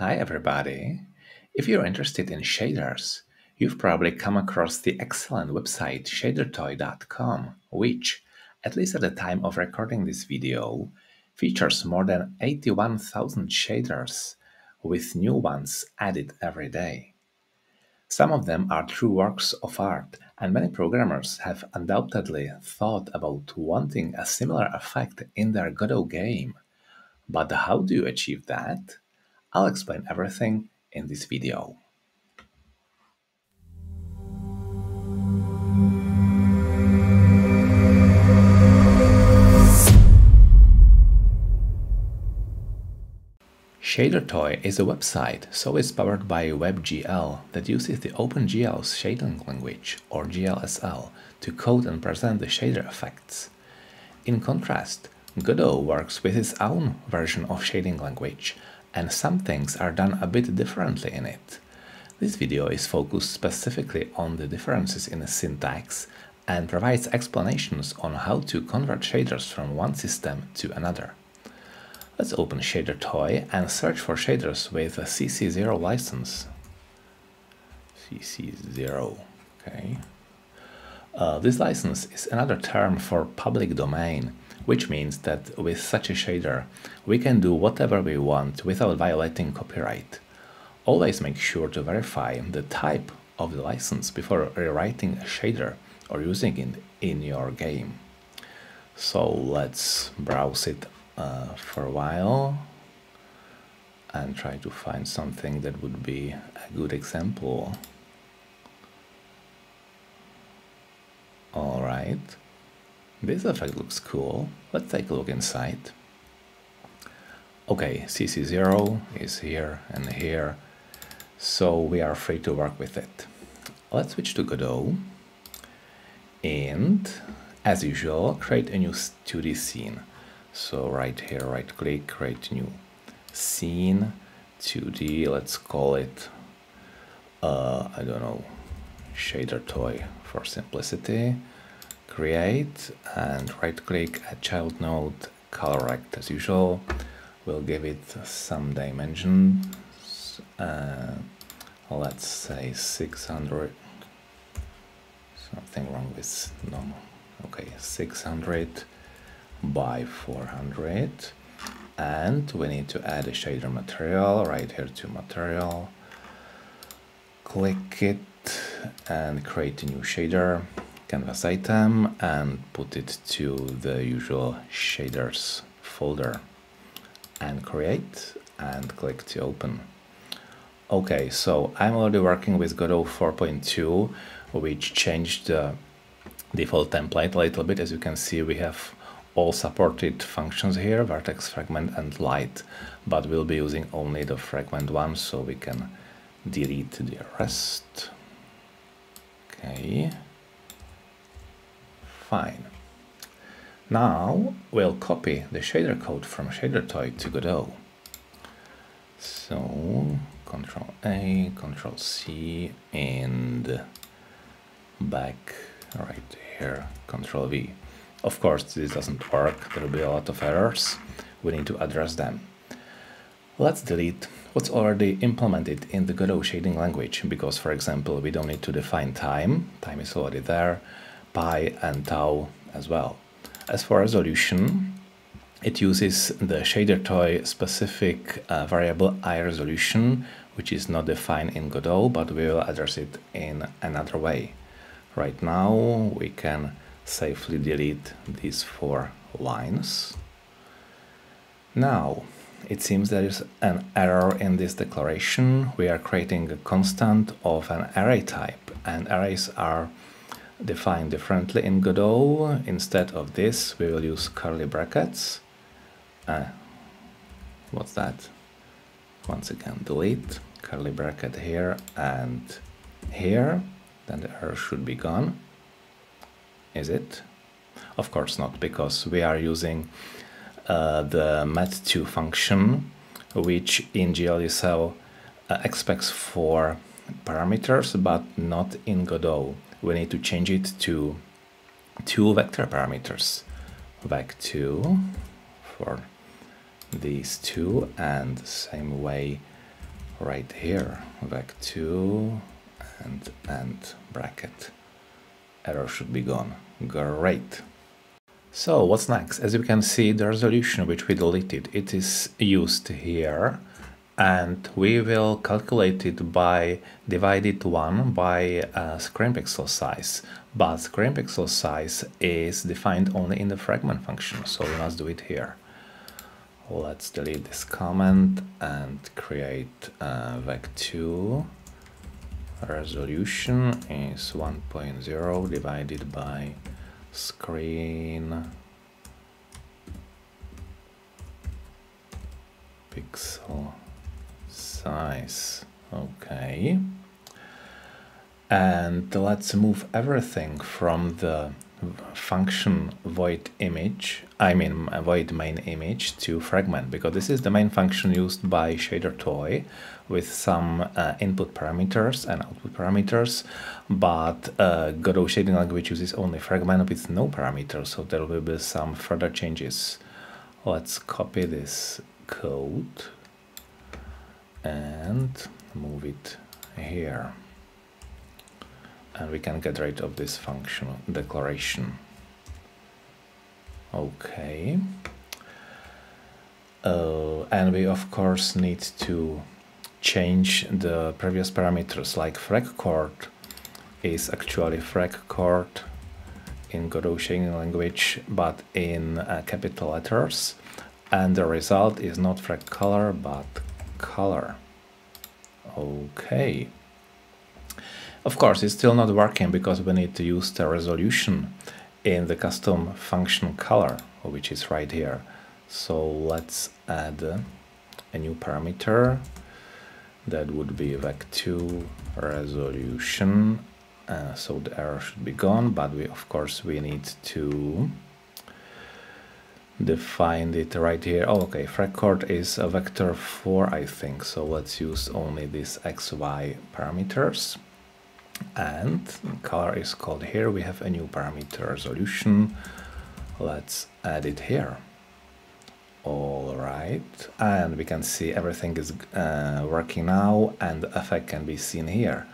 Hi everybody! If you're interested in shaders, you've probably come across the excellent website shadertoy.com, which, at least at the time of recording this video, features more than 81,000 shaders, with new ones added every day. Some of them are true works of art, and many programmers have undoubtedly thought about wanting a similar effect in their Godot game. But how do you achieve that? I'll explain everything in this video. ShaderToy is a website, so it's powered by WebGL that uses the OpenGL's shading language, or GLSL, to code and present the shader effects. In contrast, Godot works with its own version of shading language, and some things are done a bit differently in it. This video is focused specifically on the differences in the syntax and provides explanations on how to convert shaders from one system to another. Let's open Shader Toy and search for shaders with a CC0 license. CC0, okay. Uh, this license is another term for public domain, which means that with such a shader, we can do whatever we want without violating copyright. Always make sure to verify the type of the license before rewriting a shader or using it in your game. So let's browse it uh, for a while and try to find something that would be a good example. Alright, this effect looks cool. Let's take a look inside. Okay, CC0 is here and here, so we are free to work with it. Let's switch to Godot and, as usual, create a new 2D scene. So right here, right click, create new scene, 2D, let's call it, uh, I don't know, shader toy for simplicity. Create and right click, a child node, color rect as usual. We'll give it some dimensions. Uh, let's say 600 something wrong with no okay 600 by 400 and we need to add a shader material right here to material. Click it and create a new shader canvas item and put it to the usual shaders folder and create and click to open. Okay so I'm already working with Godot 4.2 which changed the default template a little bit. As you can see we have all supported functions here, vertex, fragment and light, but we'll be using only the fragment one, so we can delete the rest. Okay, fine. Now we'll copy the shader code from ShaderToy to Godot. So Control A, Control C, and back right here, Control V. Of course, this doesn't work, there will be a lot of errors, we need to address them. Let's delete what's already implemented in the Godot shading language, because for example, we don't need to define time, time is already there, pi and tau as well. As for resolution, it uses the shader toy specific uh, variable i resolution, which is not defined in Godot, but we will address it in another way. Right now, we can safely delete these four lines. Now, it seems there is an error in this declaration. We are creating a constant of an array type, and arrays are defined differently in Godot. Instead of this, we will use curly brackets. Uh, what's that? Once again, delete curly bracket here and here. Then the error should be gone. Is it? Of course not, because we are using uh, the mat2 function, which in GLSL uh, expects four parameters, but not in Godot. We need to change it to two vector parameters. Vec2 for these two, and same way right here, vec2 and and bracket. Error should be gone. Great. So what's next? As you can see, the resolution which we deleted, it is used here and we will calculate it by divided 1 by uh, screen pixel size. But screen pixel size is defined only in the fragment function, so we must do it here. Let's delete this comment and create uh, vec2 resolution is 1.0 divided by screen pixel size okay. And let's move everything from the function void image I mean void main image to fragment because this is the main function used by shader toy with some uh, input parameters and output parameters but uh, Godot shading language uses only fragment with no parameters so there will be some further changes. Let's copy this code and move it here and we can get rid of this function declaration. Okay. Uh, and we of course need to change the previous parameters like frag coord is actually frag coord in Godot shading language but in uh, capital letters and the result is not frag color but color. Okay. Of course, it's still not working because we need to use the resolution in the custom function color, which is right here. So let's add a new parameter that would be vec2 resolution. Uh, so the error should be gone, but we of course we need to define it right here. Oh, okay, coord is a vector 4, I think. So let's use only these xy parameters. And color is called here. We have a new parameter resolution. Let's add it here. All right. And we can see everything is uh, working now and the effect can be seen here.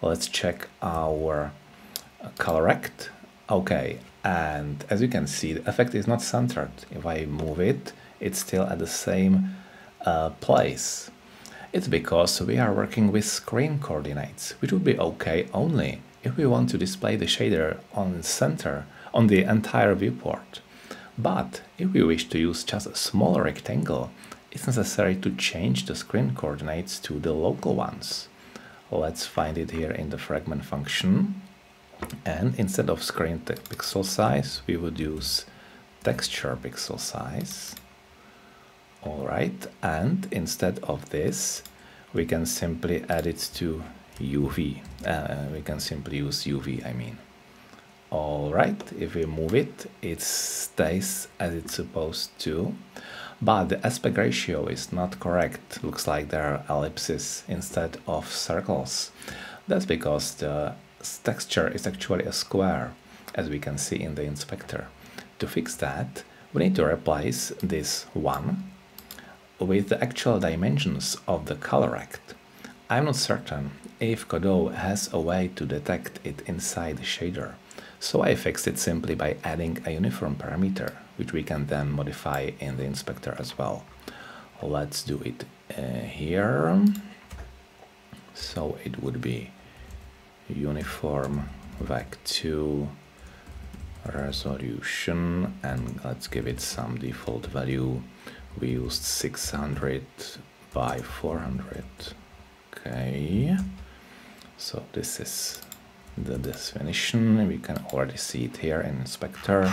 Let's check our color rect okay and as you can see the effect is not centered if I move it it's still at the same uh, place it's because we are working with screen coordinates, which would be okay only if we want to display the shader on center on the entire viewport. But if we wish to use just a smaller rectangle, it's necessary to change the screen coordinates to the local ones. Let's find it here in the fragment function. And instead of screen pixel size, we would use texture pixel size. All right, and instead of this, we can simply add it to UV. Uh, we can simply use UV, I mean. All right, if we move it, it stays as it's supposed to, but the aspect ratio is not correct. Looks like there are ellipses instead of circles. That's because the texture is actually a square, as we can see in the inspector. To fix that, we need to replace this 1 with the actual dimensions of the color rect. I'm not certain if Godot has a way to detect it inside the shader, so I fixed it simply by adding a uniform parameter, which we can then modify in the inspector as well. Let's do it uh, here. So it would be uniform vec2 resolution and let's give it some default value. We used 600 by 400 okay. So this is the definition. We can already see it here in inspector.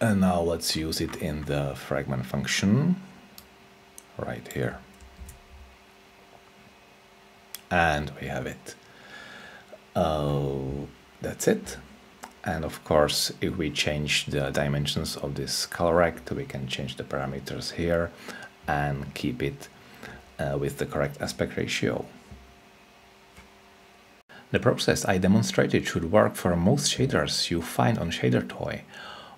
And now let's use it in the fragment function right here. And we have it oh that's it and of course, if we change the dimensions of this color rect, we can change the parameters here and keep it uh, with the correct aspect ratio. The process I demonstrated should work for most shaders you find on Shader Toy.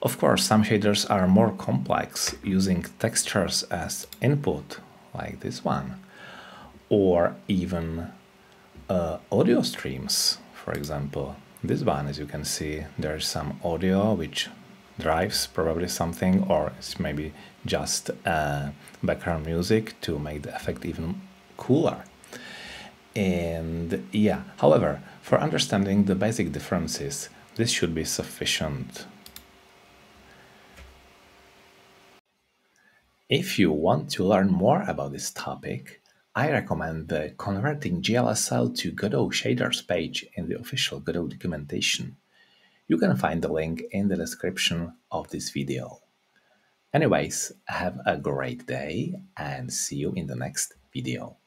Of course, some shaders are more complex, using textures as input, like this one. or even uh, audio streams. For example, this one, as you can see, there's some audio which drives probably something, or it's maybe just uh, background music to make the effect even cooler. And yeah, however, for understanding the basic differences, this should be sufficient. If you want to learn more about this topic, I recommend the Converting GLSL to Godot shaders page in the official Godot documentation. You can find the link in the description of this video. Anyways, have a great day and see you in the next video.